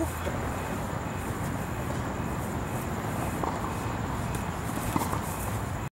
Uf.